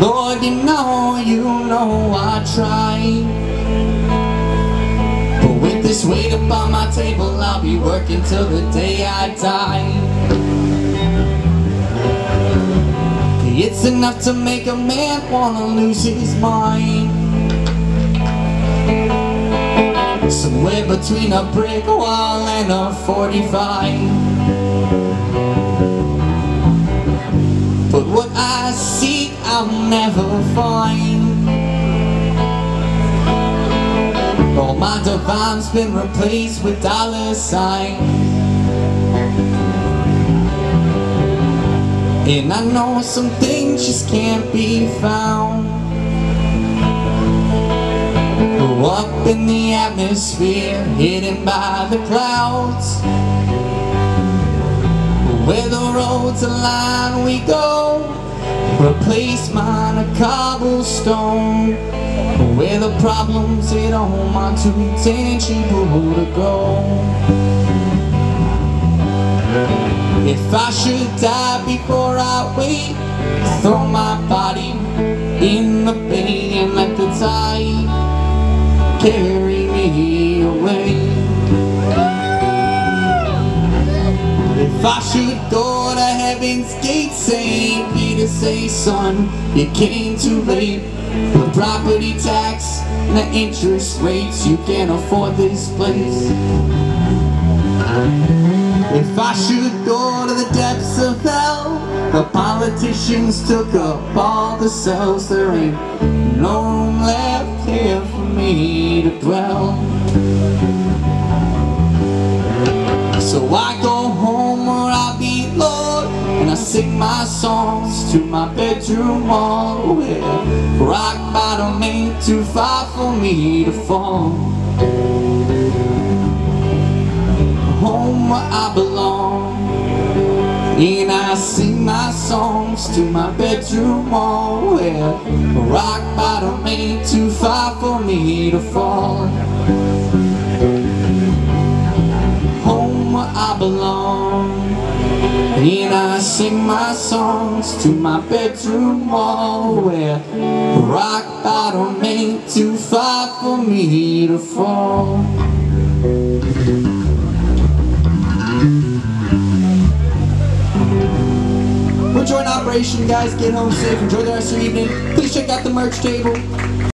Lord, you know, you know I try. But with this weight upon my table I'll be working till the day I die It's enough to make a man wanna lose his mind. Somewhere between a brick wall and a 45 But what I seek I'll never find. All my divine's been replaced with dollar signs And I know some things just can't be found. Up in the atmosphere, hidden by the clouds. Where the roads align we go. Replace mine a cobblestone. Where the problems hit home are too tangible to go If I should die before I wake, Throw my body in the bay And let the tide carry me away If I should go to heaven's gate, St. Peter say, son, you came too late. The property tax and the interest rates, you can't afford this place. If I should go to the depths of hell, the politicians took up all the cells. There ain't no room left here for me to dwell. So I go home where I be belong And I sing my songs to my bedroom wall Where rock bottom ain't too far for me to fall where I belong. And I sing my songs to my bedroom wall. Where rock bottom ain't too far for me to fall. Home where I belong. And I sing my songs to my bedroom wall. Where rock bottom ain't too far for me to fall We're operation, guys. Get home safe. Enjoy the rest of your evening. Please check out the merch table.